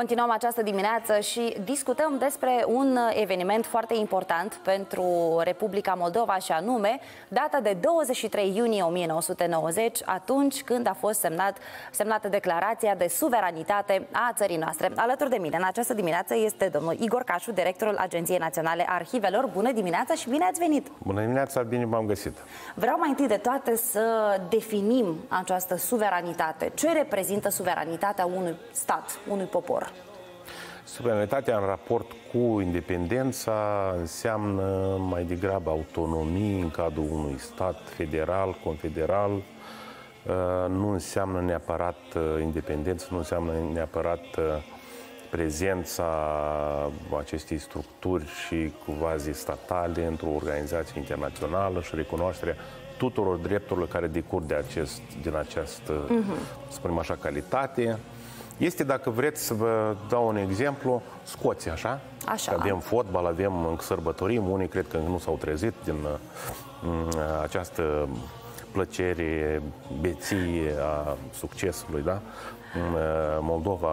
Continuăm această dimineață și discutăm despre un eveniment foarte important pentru Republica Moldova și anume data de 23 iunie 1990, atunci când a fost semnat, semnată declarația de suveranitate a țării noastre. Alături de mine în această dimineață este domnul Igor Cașu, directorul Agenției Naționale Arhivelor. Bună dimineața și bine ați venit! Bună dimineața, bine v-am găsit! Vreau mai întâi de toate să definim această suveranitate. Ce reprezintă suveranitatea unui stat, unui popor? Suveranitatea în raport cu independența înseamnă mai degrabă autonomie în cadrul unui stat federal, confederal, uh, nu înseamnă neapărat uh, independență, nu înseamnă neapărat uh, prezența acestei structuri și quasi statale într-o organizație internațională și recunoașterea tuturor drepturilor care decur de acest, din această, uh-huh. spunem așa, calitate. Este, dacă vreți să vă dau un exemplu, Scoția, așa? Așa. Că avem fotbal, avem sărbătorim, unii cred că nu s-au trezit din uh, această plăcere, beție a succesului, da? Uh, Moldova,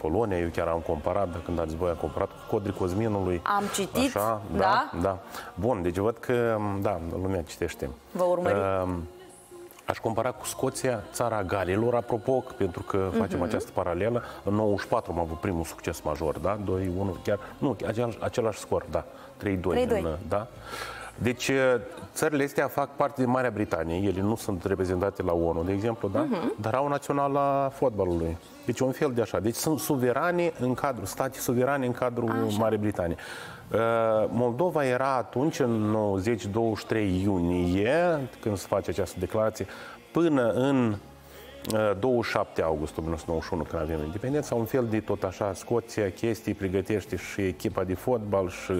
Polonia, eu chiar am comparat, când ați voi, am comparat cu Codri Cosminului. Am citit, așa, da, da? da. Bun, deci văd că, da, lumea citește. Vă urmări. Uh, Aș compara cu Scoția, țara Galilor, apropo, pentru că facem uh-huh. această paralelă. În 94 am avut primul succes major, da? 2-1, chiar, nu, același, același scor, da, 3-2. 3-2. În, da? Deci, uh, țările astea fac parte din Marea Britanie. Ele nu sunt reprezentate la ONU, de exemplu, da? Uh-huh. Dar au naționala fotbalului. Deci un fel de așa. Deci sunt suverane în cadrul, state suverane în cadrul așa. Marii Britanii. Uh, Moldova era atunci, în 90-23 iunie, când se face această declarație, până în 27 uh, august 1991, când avem independența, un fel de tot așa, Scoția, chestii, pregătește și echipa de fotbal și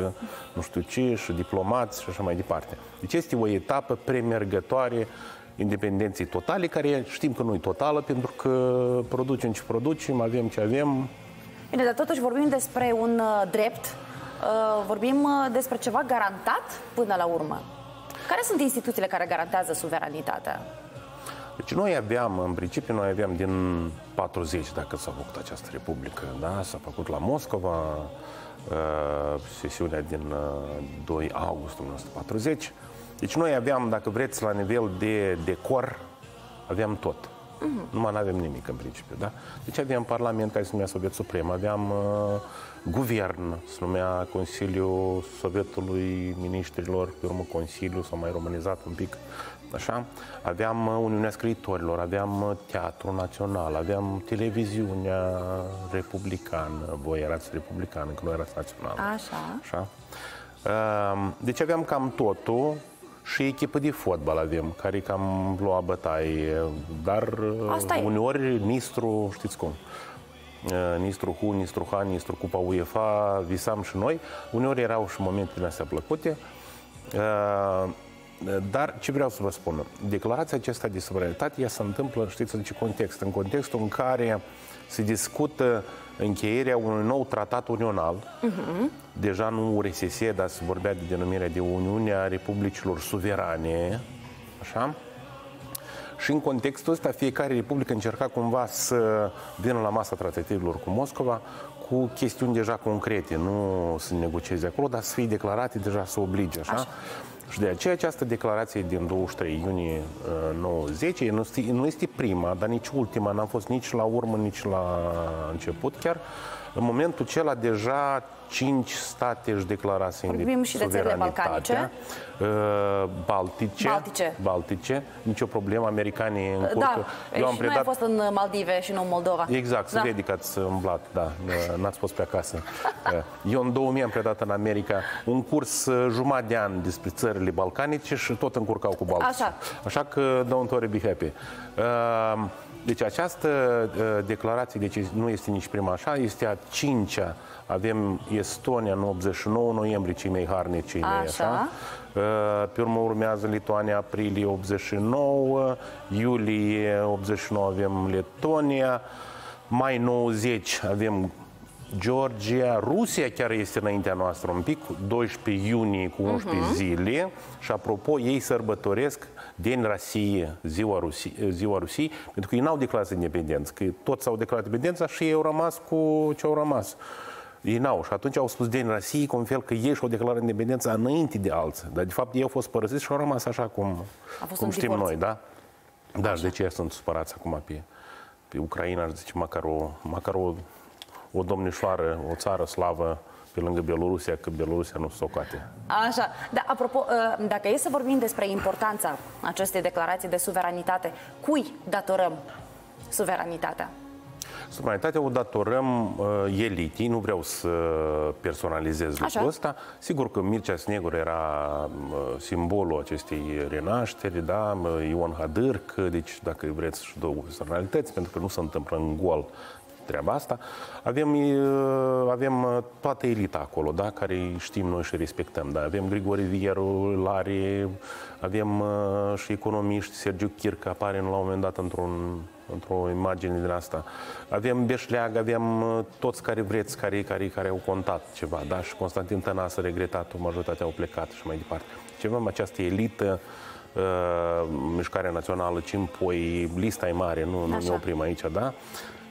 nu știu ce, și diplomați și așa mai departe. Deci este o etapă premergătoare independenței totale, care știm că nu e totală, pentru că producem ce producem, avem ce avem. Bine, dar totuși vorbim despre un uh, drept, uh, vorbim despre ceva garantat până la urmă. Care sunt instituțiile care garantează suveranitatea? Deci noi aveam, în principiu, noi aveam din 40, dacă s-a făcut această republică, da? S-a făcut la Moscova, uh, sesiunea din uh, 2 august 1940. Deci noi aveam, dacă vreți, la nivel de decor, aveam tot. Uh-huh. Numai nu avem nimic în principiu, da? Deci aveam Parlament care se numea Soviet Suprem, aveam uh, guvern, se numea Consiliul Sovietului Ministrilor, pe urmă Consiliu, s-a mai românizat un pic, așa? Aveam uh, Uniunea Scriitorilor, aveam uh, Teatru Național, aveam televiziunea republicană, voi erați republicană, că nu erați națională. Așa. așa? Uh, deci aveam cam totul, și echipă de fotbal avem, care cam lua bătaie, dar Asta uneori Nistru, știți cum, Nistru Hu, Nistru Han, Nistru Cupa UEFA, visam și noi. Uneori erau și momentele astea plăcute. Dar ce vreau să vă spun? Declarația aceasta de suveranitate, ea se întâmplă, știți în ce context? În contextul în care se discută încheierea unui nou tratat unional, uh-huh. deja nu URSS, dar se vorbea de denumirea de Uniunea Republicilor Suverane, așa? Și în contextul ăsta, fiecare republică încerca cumva să vină la masa tratativilor cu Moscova cu chestiuni deja concrete, nu să negocieze acolo, dar să fie declarate deja să oblige, așa? așa. Și de aceea această declarație din 23 iunie 90 uh, nu este, nu este prima, dar nici ultima, n-am fost nici la urmă, nici la început chiar. În momentul acela deja cinci state își declarase Vorbim și de țările balcanice. Uh, baltice, Baltice. Baltice. Nicio problemă, americanii în curs. Da, Eu am și predat... noi am fost în Maldive și nu în Moldova. Exact, se da. vede că ați umblat, da, n-ați fost pe acasă. Eu în 2000 am predat în America un curs uh, jumătate de an despre țările balcanice și tot încurcau cu Baltice. Așa. Așa că don't worry, be happy. Uh, deci această uh, declarație, deci nu este nici prima așa, este a cincea. Avem Estonia în 89 noiembrie, cei mai harnici, cei mai așa. așa. Uh, pe urmă urmează Lituania, aprilie 89, iulie 89 avem Letonia, mai 90 avem Georgia, Rusia chiar este înaintea noastră un pic, 12 iunie cu 11 uh-huh. Mhm. zile și apropo, ei sărbătoresc Deni Rusie, ziua Rusiei, ziua Rusiei, pentru că ei n-au declarat independență, că toți s-au declarat independența și ei au rămas cu ce au rămas. Ei n-au. Și atunci au spus din Rusiei, cum fel că ei și-au declarat independența înainte de alții. Dar de fapt ei au fost părăsiți și au rămas așa cum, cum știm divorț. noi, da? Da, și de ce sunt supărați acum pe, pe Ucraina, aș zice, măcar o, măcar o, o domnișoară, o țară slavă pe lângă Bielorusia, că Bielorusia nu socate. Așa, dar apropo, ă, dacă e să vorbim despre importanța acestei declarații de suveranitate, cui datorăm suveranitatea? Suveranitatea o datorăm uh, elitii, nu vreau să personalizez Așa. lucrul ăsta. Sigur că Mircea Snegur era uh, simbolul acestei renașteri, da? Ion Hadârc, deci dacă vreți și două personalități, pentru că nu se întâmplă în gol treaba asta. Avem, avem toată elita acolo, da, care știm noi și respectăm. Da. Avem Grigore Vieru, Lari, avem și economiști, Sergiu Chircă apare la un moment dat într-un într-o imagine din asta. Avem Beșleag, avem toți care vreți, care, care, care au contat ceva, da? Și Constantin Tănasă, regretat, majoritatea au plecat și mai departe. Ce avem această elită, uh, Mișcarea Națională, Cimpoi, lista e mare, nu, nu ne oprim aici, da?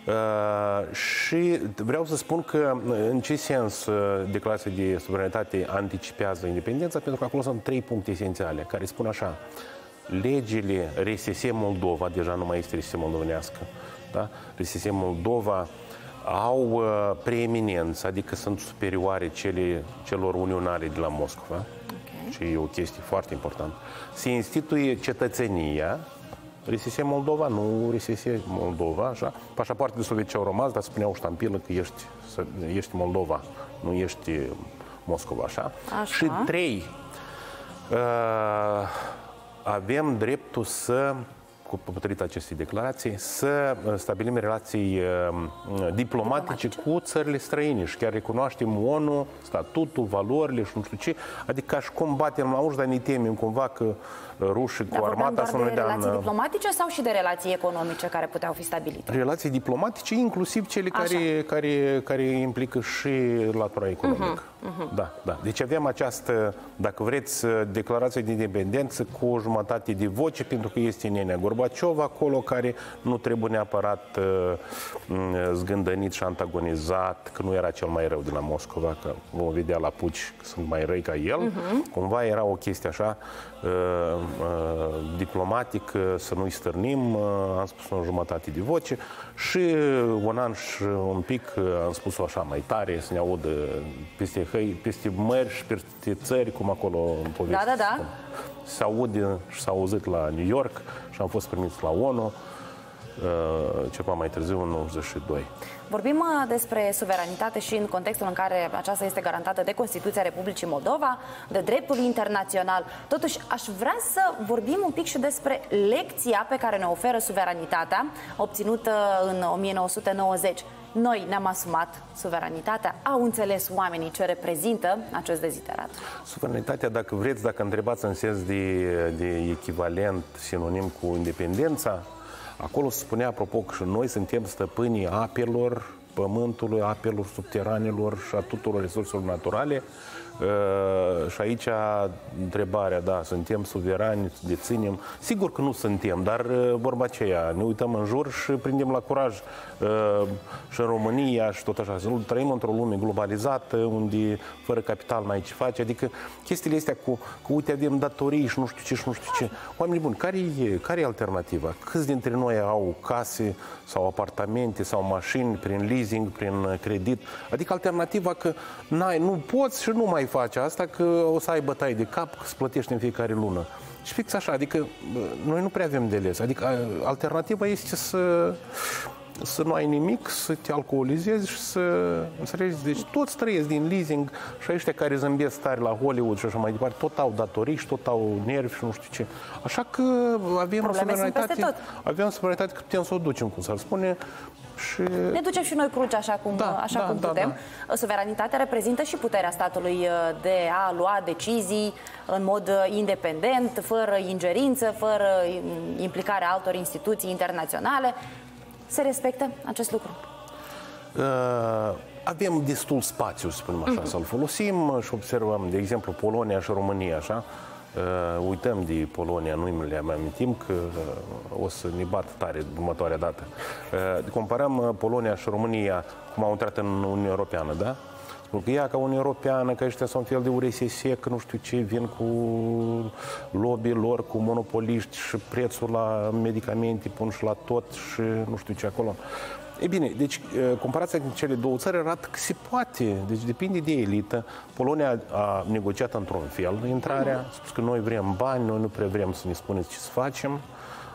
Uh, și vreau să spun că în ce sens uh, declarația de suveranitate anticipează independența, pentru că acolo sunt trei puncte esențiale care spun așa. Legile RSS Moldova, deja nu mai este RSS moldovenească, da? RSS Moldova au uh, preeminență, adică sunt superioare cele, celor unionale de la Moscova, okay. și e o chestie foarte importantă. Se instituie cetățenia, RSS Moldova, nu RSS Moldova, așa. Pașapoartele sovietice au rămas, dar spuneau ștampilă că ești, ești Moldova, nu ești Moscova, așa. așa. Și trei, uh, avem dreptul să cu potrivit acestei declarații, să uh, stabilim relații uh, diplomatice, cu țările străine și chiar recunoaștem ONU, statutul, valorile și nu știu ce, adică aș combatem la dar ne temem cumva că rușii cu armata să nu de relații diplomatice sau și de relații economice care puteau fi stabilite? Relații diplomatice, inclusiv cele care, care, care implică și latura economică. Uh-huh, uh-huh. Da, da. Deci avem această, dacă vreți, declarație de independență cu o jumătate de voce, pentru că este Nenea Gorbaciov acolo, care nu trebuie neapărat uh, zgândănit și antagonizat, că nu era cel mai rău de la Moscova, că vom vedea la Puci că sunt mai răi ca el. Uh-huh. Cumva era o chestie așa, uh, uh, diplomatic, uh, să nu-i stârnim, uh, am spus o jumătate de voce și un an și un pic uh, am spus-o așa mai tare, să ne audă peste, hăi, peste mărși și peste țări, cum acolo în poveste. Da, da, da. Se aude și s-a auzit la New York și am fost primiți la ONU ceva mai târziu, în 92. Vorbim uh, despre suveranitate și în contextul în care aceasta este garantată de Constituția Republicii Moldova, de dreptul internațional. Totuși, aș vrea să vorbim un pic și despre lecția pe care ne oferă suveranitatea, obținută în 1990. Noi ne-am asumat suveranitatea, au înțeles oamenii ce reprezintă acest deziderat. Suveranitatea, dacă vreți, dacă întrebați în sens de, de echivalent, sinonim cu independența, Acolo se spunea, apropo, că și noi suntem stăpânii apelor, pământului, apelor subteranelor și a tuturor resurselor naturale Uh, și aici întrebarea, da, suntem suverani, deținem? Sigur că nu suntem, dar uh, vorba aceea, ne uităm în jur și prindem la curaj. Uh, și în România și tot așa. Trăim într-o lume globalizată, unde fără capital n-ai ce face. Adică chestiile astea cu, cu uite, avem datorii și nu știu ce și nu știu ce. Oamenii buni, care e, care e alternativa? Câți dintre noi au case sau apartamente sau mașini prin leasing, prin credit? Adică alternativa că n-ai, nu poți și nu mai face asta, că o să ai bătaie de cap, că îți plătești în fiecare lună. Și fix așa, adică noi nu prea avem de les. Adică alternativa este să, să nu ai nimic, să te alcoolizezi și să înțelegi. Deci toți trăiesc din leasing și ăștia care zâmbesc tare la Hollywood și așa mai departe, tot au datorii și tot au nervi și nu știu ce. Așa că avem Probleme suveranitate, avem suveranitate că putem să o ducem, cum s-ar spune, și... Ne ducem și noi cruci așa cum, da, așa da, cum da, putem. Da. Suveranitatea reprezintă și puterea statului uh, de a lua decizii în mod uh, independent, fără ingerință, fără mm, implicarea altor instituții internaționale. Se respectă acest lucru? Uh, avem destul spațiu, să spunem așa, uh-huh. să-l folosim și observăm, de exemplu, Polonia și România, așa, Uh, uităm de Polonia, nu le mai amintim că uh, o să ne bat tare următoarea dată. Uh, comparăm uh, Polonia și România cum au intrat în Uniunea Europeană, da? Pentru că ea ca Uniunea Europeană, că ăștia sunt un fel de URSS, că nu știu ce, vin cu lobby lor, cu monopoliști și prețul la medicamente pun și la tot și nu știu ce acolo. E bine, deci comparația cu cele două țări arată că se poate, deci depinde de elită. Polonia a negociat într-un fel intrarea, a spus că noi vrem bani, noi nu prea vrem să ne spuneți ce să facem.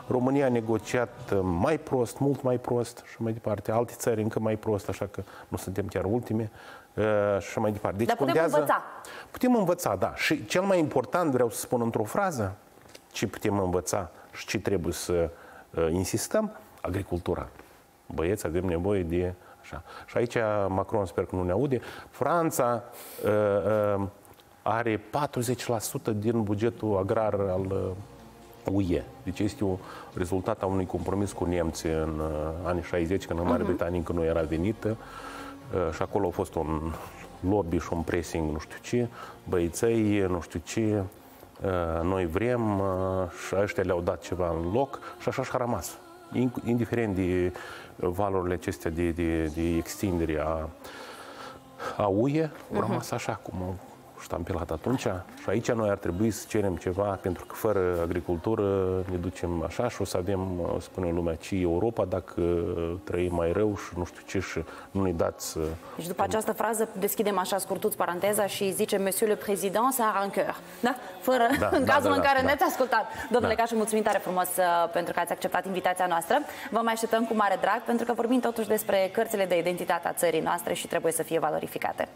România a negociat mai prost, mult mai prost și mai departe. Alte țări încă mai prost, așa că nu suntem chiar ultime și așa mai departe. Deci Dar putem contează, învăța. Putem învăța, da. Și cel mai important, vreau să spun într-o frază, ce putem învăța și ce trebuie să uh, insistăm, agricultura. Băieți, avem nevoie de așa. Și aici Macron sper că nu ne aude. Franța uh, uh, are 40% din bugetul agrar al uh, UE. Deci este un rezultat a unui compromis cu nemții în uh, anii 60, când în Marea uh-huh. Britanie încă nu era venită. Uh, și acolo a fost un lobby și un pressing, nu știu ce, băiței, nu știu ce, uh, noi vrem uh, și ăștia le-au dat ceva în loc și așa și-a rămas. Indiferent de valorile acestea de, de, de extindere a, a UE, au mhm. rămas așa cum ștampilat atunci și aici noi ar trebui să cerem ceva, pentru că fără agricultură ne ducem așa și o să avem, spune lumea, ci Europa dacă trăim mai rău și nu știu ce și nu ne dați... Deci după această frază deschidem așa scurtuț paranteza și zicem Monsieur le Président, ça a un cœur. Da? Fără, da, în da, cazul da, în care da, ne-ați ascultat. Domnule da. Cașu, mulțumim tare frumos uh, pentru că ați acceptat invitația noastră. Vă mai așteptăm cu mare drag, pentru că vorbim totuși despre cărțile de identitate a țării noastre și trebuie să fie valorificate.